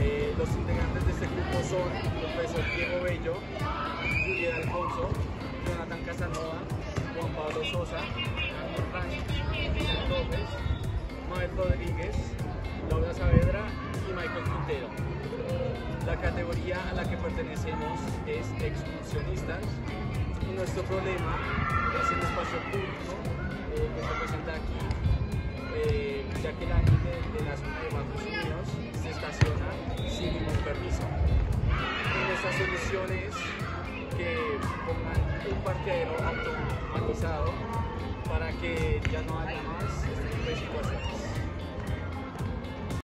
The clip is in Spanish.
Eh, los integrantes de este grupo son el profesor Diego Bello, Julián Alfonso, Jonathan Casanova, Juan Pablo Sosa, Daniel Rank, Cristian López, Mabel Rodríguez, Laura Saavedra y Michael Quintero. La categoría a la que pertenecemos es excursionistas y nuestro problema es el espacio público eh, que se presenta aquí, Y nuestra solución es que pongan un parqueadero automatizado para que ya no haya